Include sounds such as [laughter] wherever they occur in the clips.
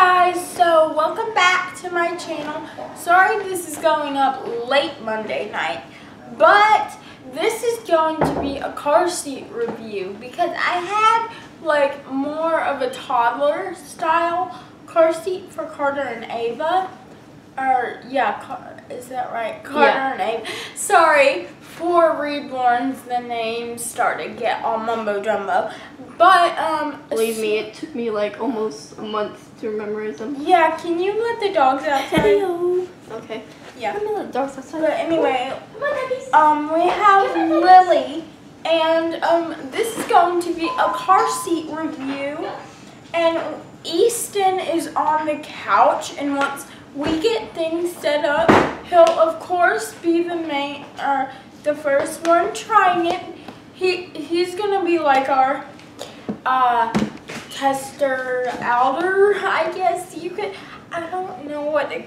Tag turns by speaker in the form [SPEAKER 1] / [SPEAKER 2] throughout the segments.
[SPEAKER 1] guys, so welcome back to my channel. Sorry this is going up late Monday night, but this is going to be a car seat review because I had like more of a toddler style car seat for Carter and Ava. Or yeah, Car is that right? Carter yeah. and Ava. Sorry, for reborns the names started to get all mumbo jumbo. But um
[SPEAKER 2] believe me, it took me like almost a month to memorize them.
[SPEAKER 1] Yeah, can you let the dogs outside?
[SPEAKER 2] Hello. Okay.
[SPEAKER 1] Yeah.
[SPEAKER 2] Let me let the dogs outside.
[SPEAKER 1] But anyway, um we have Lily and um this is going to be a car seat review and Easton is on the couch and once we get things set up, he'll of course be the main or the first one trying it. He he's gonna be like our uh, tester outer, [laughs] I guess you could. I don't know what it,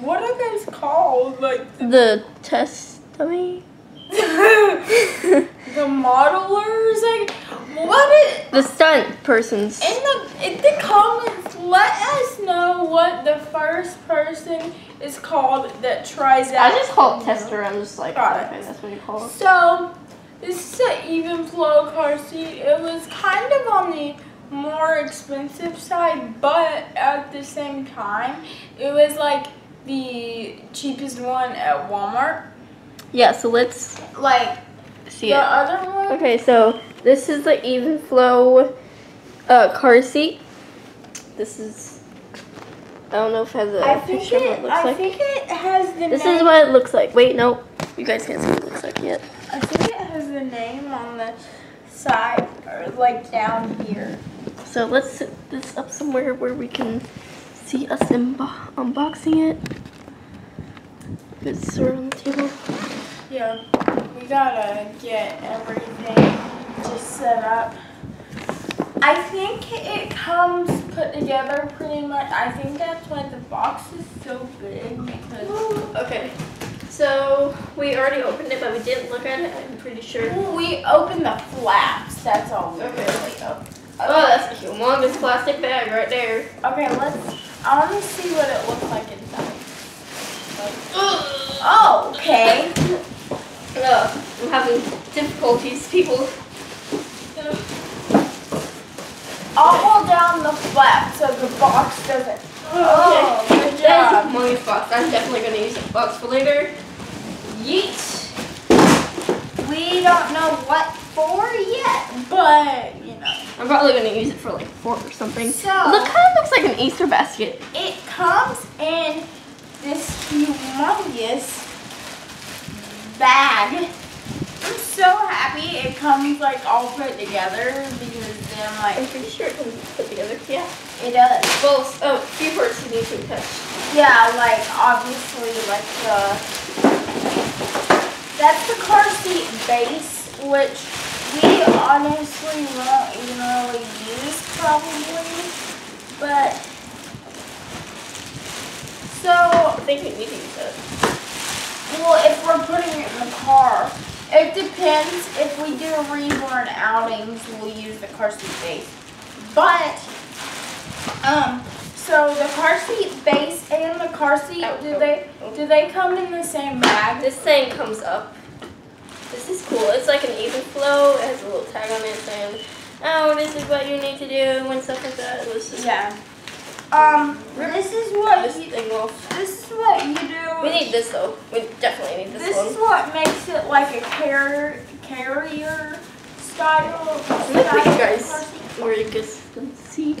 [SPEAKER 1] what are those called? Like
[SPEAKER 2] the test dummy. [laughs]
[SPEAKER 1] the modelers, like what is
[SPEAKER 2] the stunt persons?
[SPEAKER 1] In the in the comments, let us know what the first person is called that tries out.
[SPEAKER 2] I just call it tester. I'm just like, okay, that's what you call it.
[SPEAKER 1] So this is an Evenflo car seat. It was kind of on the more expensive side, but at the same time, it was like the cheapest one at Walmart.
[SPEAKER 2] Yeah, so let's
[SPEAKER 1] like
[SPEAKER 2] see
[SPEAKER 1] the
[SPEAKER 2] it.
[SPEAKER 1] other one.
[SPEAKER 2] Okay, so this is the Evenflo uh, car seat. This is I don't know if it has a
[SPEAKER 1] I
[SPEAKER 2] picture
[SPEAKER 1] it,
[SPEAKER 2] of what it looks
[SPEAKER 1] I
[SPEAKER 2] like.
[SPEAKER 1] I think it has the
[SPEAKER 2] This
[SPEAKER 1] name.
[SPEAKER 2] is what it looks like. Wait, no. You guys can't see what it looks like yet.
[SPEAKER 1] I think it has the name on the side or like down here.
[SPEAKER 2] So let's set this up somewhere where we can see us unboxing it. It's sort of on the table.
[SPEAKER 1] Yeah, we gotta get everything just set up. I think it comes put together pretty much. I think that's why the box is so big because.
[SPEAKER 2] Okay. So we already opened it, but we didn't look at it. I'm pretty sure.
[SPEAKER 1] We opened the flaps. That's all we
[SPEAKER 2] okay.
[SPEAKER 1] really.
[SPEAKER 2] Okay. Oh, that's a humongous plastic bag right there.
[SPEAKER 1] Okay, let's. I want to see what it looks like inside. oh, okay.
[SPEAKER 2] Ugh, I'm having difficulties, people.
[SPEAKER 1] I'll hold down the flap so the box doesn't. Oh, okay. good [laughs] job.
[SPEAKER 2] A box. I'm definitely going to use the box for later.
[SPEAKER 1] Yeet. We don't know what for yet, but you know.
[SPEAKER 2] I'm probably going to use it for like fork or something.
[SPEAKER 1] So,
[SPEAKER 2] Look, kind of looks like an Easter basket.
[SPEAKER 1] It comes in this humongous bag. I'm so happy it comes like all put together because then like.
[SPEAKER 2] I'm pretty sure it comes put together. Yeah.
[SPEAKER 1] It does.
[SPEAKER 2] Well, oh, few parts you need to touch.
[SPEAKER 1] Yeah, like obviously like the that's the car seat base, which we honestly won't even really use probably, but so
[SPEAKER 2] I think we need to use it.
[SPEAKER 1] Well, if we're putting it in the car, it depends. If we do reborn outings, we'll use the car seat base, but um. So the car seat base and the car seat, oh, do oh, they oh. do they come in the same bag?
[SPEAKER 2] This thing comes up. This is cool. It's like an Evenflo. It has a little tag on it saying, "Oh, this is what you need to do," and stuff like that. It was just
[SPEAKER 1] yeah. Um, this is what
[SPEAKER 2] this
[SPEAKER 1] you,
[SPEAKER 2] thing off.
[SPEAKER 1] This is what you do.
[SPEAKER 2] We need this though. We definitely need this,
[SPEAKER 1] this
[SPEAKER 2] one.
[SPEAKER 1] This is what makes it like a carrier carrier style.
[SPEAKER 2] Look at you guys where you guys can see.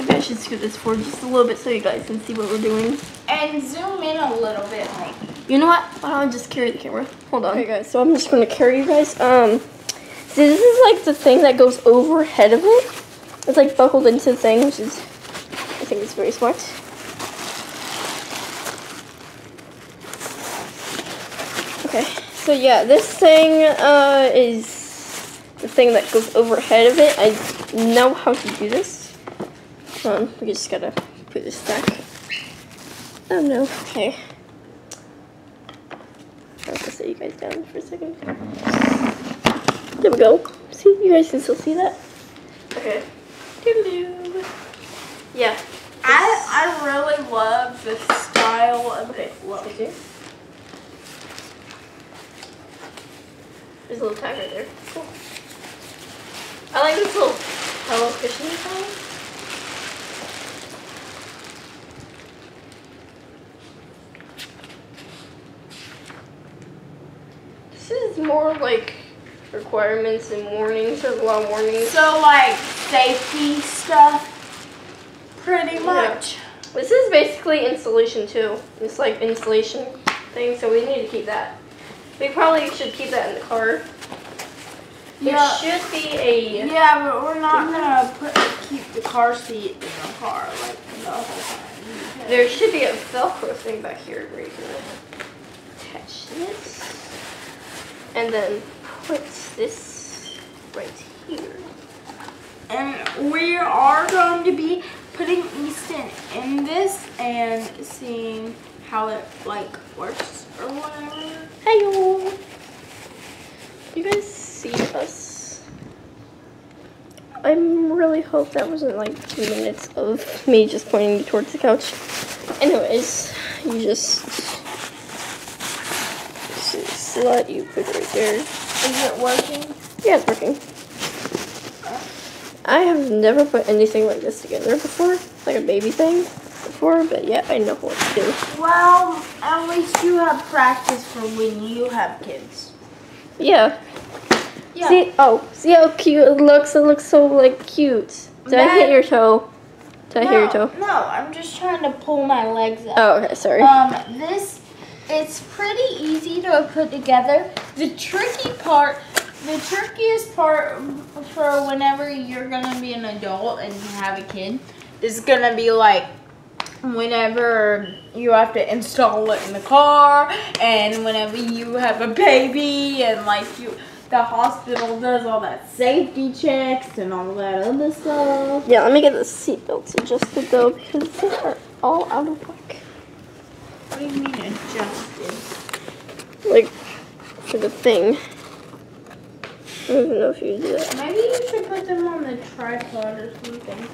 [SPEAKER 2] Maybe I should scoot this forward just a little bit so you guys can see what we're doing.
[SPEAKER 1] And zoom in a little bit, like
[SPEAKER 2] You know what? Why don't I just carry the camera? Hold on. Okay, guys, so I'm just going to carry you guys. Um, see, this is like the thing that goes overhead of it. It's like buckled into the thing, which is, I think it's very smart. Okay, so yeah, this thing uh, is the thing that goes overhead of it. I know how to do this. Hold on, we just gotta put this back. Oh no, okay. I'll just set you guys down for a second. There we go. See, you guys can still see that? Okay. Doo-doo. Yeah.
[SPEAKER 1] I I really love the style of
[SPEAKER 2] Okay.
[SPEAKER 1] it.
[SPEAKER 2] Thank you. There's a little tag right there. Cool. I like this little Hello Kitchen thing. This is more like requirements and warnings. There's a lot of warnings.
[SPEAKER 1] So like safety stuff, pretty much.
[SPEAKER 2] This is basically insulation too. It's like insulation thing, so we need to keep that. We probably should keep that in the car. There
[SPEAKER 1] Yeah.
[SPEAKER 2] should be a
[SPEAKER 1] Yeah, but we're not mhm. gonna put keep the car seat in the car like the whole time.
[SPEAKER 2] there should be a Velcro thing back here where you can attach this, and then put this right here.
[SPEAKER 1] And we are going to be putting Easton in this and seeing how it like works or whatever.
[SPEAKER 2] Hey yo! You guys see us? I really hope that wasn't like two minutes of me just pointing towards the couch. Anyways, you just this is slut you put it right there.
[SPEAKER 1] Is it working?
[SPEAKER 2] Yeah, it's working. I have never put anything like this together before, like a baby thing before, but yeah, I know what to do.
[SPEAKER 1] Well, at least you have practice for when you have kids.
[SPEAKER 2] Yeah.
[SPEAKER 1] Yeah.
[SPEAKER 2] See, oh, see how cute it looks? It looks so like cute. Did I hit your toe? Did I hit your toe?
[SPEAKER 1] no, I'm just trying to pull my legs up.
[SPEAKER 2] Oh, okay, sorry.
[SPEAKER 1] Um, this it's pretty easy to put together. The tricky part, the trickiest part for whenever you're gonna be an adult and you have a kid is gonna be like whenever you have to install it in the car and whenever you have a baby and like you the hospital does all that safety checks and all that other stuff.
[SPEAKER 2] yeah, let me get the seatbelts adjusted though because they are all out of whack.
[SPEAKER 1] What do you mean adjusted?
[SPEAKER 2] Like, for the thing. I don't know if you do that.
[SPEAKER 1] Maybe you should put them on the tripod or something.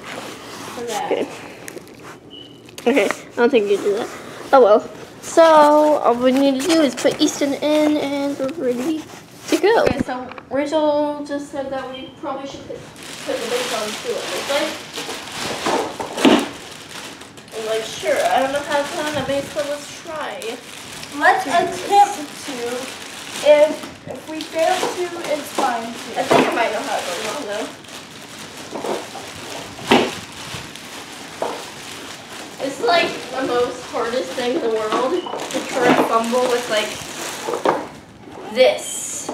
[SPEAKER 2] Okay. Okay, I don't think you do that. Oh well. So, all we need to do is put Easton in and we're ready to go. Okay, so Rachel just said that we probably should put, put the base on too, okay? I'm like, sure, I don't know how to put on a base, but let's try.
[SPEAKER 1] Let's attempt to. If if we fail to, it's fine
[SPEAKER 2] I think I might know how it goes on though. It's like the most hardest thing in the world to try to fumble with like this.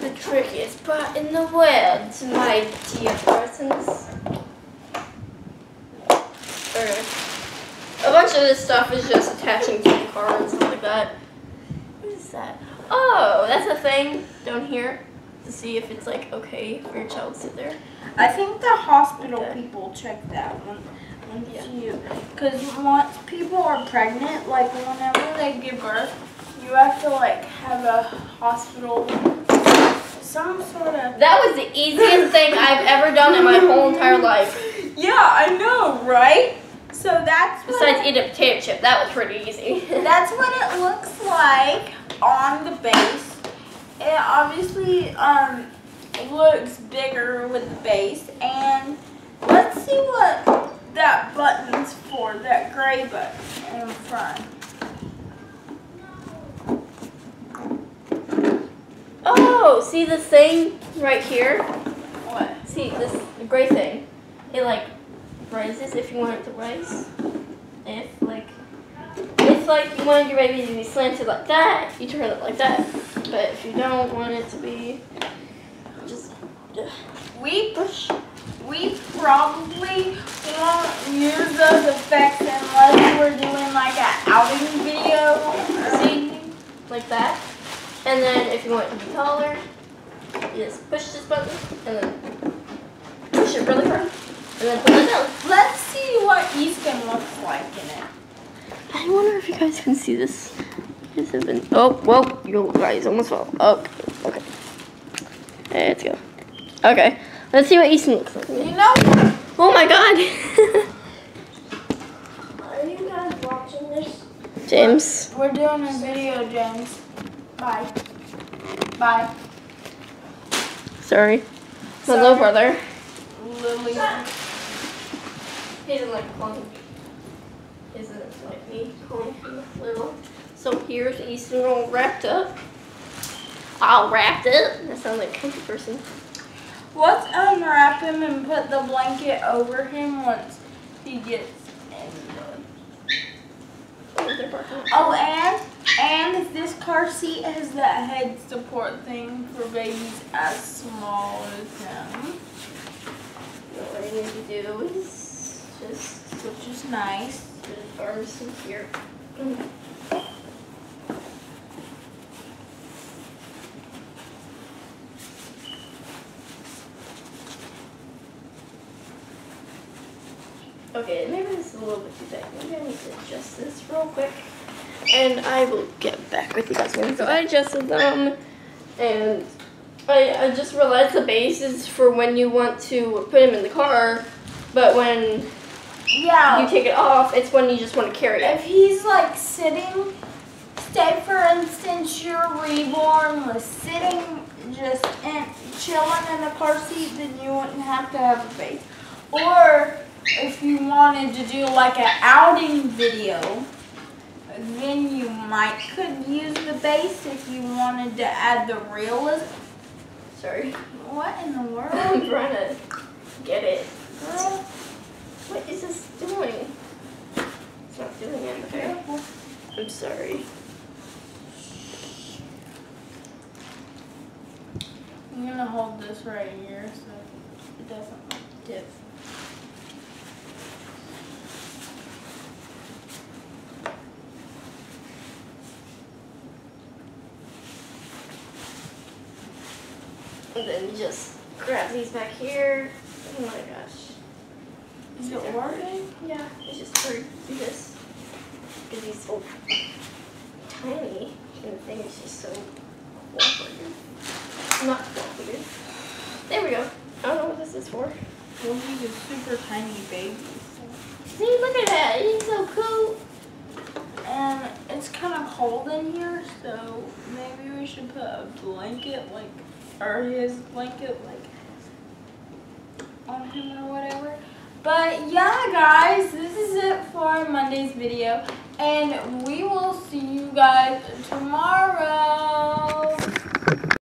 [SPEAKER 2] The trickiest part in the world, my dear persons. A bunch of this stuff is just attaching to the car and stuff like that. What is that? Oh, that's a thing down here to see if it's like okay for your child to sit there.
[SPEAKER 1] I think the hospital
[SPEAKER 2] Okay.
[SPEAKER 1] people check that one.
[SPEAKER 2] Yeah.
[SPEAKER 1] you, because once people are pregnant, like whenever they give birth, you have to like have a hospital, some sort of.
[SPEAKER 2] That was the easiest thing I've ever done in my whole entire life. [laughs]
[SPEAKER 1] Yeah, I know, right? So that's
[SPEAKER 2] Besides eat a potato chip, that was pretty easy.
[SPEAKER 1] That's what it looks like on the base. It obviously um looks bigger with the base and let's see what that button's for, that gray button in front.
[SPEAKER 2] oh, see this thing right here?
[SPEAKER 1] What?
[SPEAKER 2] See this gray thing? It like rises if you want it to rise. If like like you want your baby to be slanted like that, you turn it like that. But if you don't want it to be just
[SPEAKER 1] We we probably won't use those effects unless we're doing like an outing video or
[SPEAKER 2] See? like that. And then if you want it to be taller, you just push this button and then push it really hard. And then it down.
[SPEAKER 1] Let's see what Easton looks like in it.
[SPEAKER 2] I wonder if you guys can see this. You guys have been oh whoa, you guys almost fell. Oh okay. Let's go. Okay. Let's see what Easton looks like.
[SPEAKER 1] You know,
[SPEAKER 2] Oh my god. [laughs]
[SPEAKER 3] Are you guys watching this?
[SPEAKER 2] James.
[SPEAKER 1] we're doing a video, James. Bye. Bye.
[SPEAKER 2] Sorry. My little brother.
[SPEAKER 1] Lily.
[SPEAKER 2] He doesn't like calling. He doesn't like me calling him little. So here's Easton all wrapped up. All wrapped up. That sounds like a country person.
[SPEAKER 1] Let's um, unwrap him and put the blanket over him once he gets in
[SPEAKER 2] Oh.
[SPEAKER 1] Oh, and and this car seat has that head support thing for babies as small as him,
[SPEAKER 2] What I need to do is just
[SPEAKER 1] which is nice.
[SPEAKER 2] Arms in here. Okay, maybe this is a little bit too tight. Maybe I need to adjust this real quick. And I will get back with you guys. So I adjusted them and I, I just realized the base is for when you want to put them in the car, but when
[SPEAKER 1] Yeah.
[SPEAKER 2] you take it off, it's when you just want to carry it.
[SPEAKER 1] if he's like sitting, say for instance your reborn was sitting just in, chilling in a car seat, then you wouldn't have to have a base. Or if you wanted to do like an outing video, then you might could use the base if you wanted to add the realism.
[SPEAKER 2] Sorry.
[SPEAKER 1] What in the world, [laughs]
[SPEAKER 2] I'm trying to get it.
[SPEAKER 1] girl?
[SPEAKER 2] What is this doing? It's not doing
[SPEAKER 1] anything.
[SPEAKER 2] I'm sorry.
[SPEAKER 1] I'm gonna hold this right here so it doesn't dip.
[SPEAKER 2] And then just grab these back here. Oh my gosh.
[SPEAKER 1] Is it working?
[SPEAKER 2] Yeah, it's just do this. Because he's so tiny. And the thing is just so cooperative. Not cooperative. There we go. I don't know what this is for.
[SPEAKER 1] Well, he's a super tiny baby.
[SPEAKER 2] See, look at that. He's so cool.
[SPEAKER 1] And it's kind of cold in here, so maybe we should put a blanket, like, or his blanket, like, on him or whatever. But yeah, guys, this is it for Monday's video, and we will see you guys tomorrow.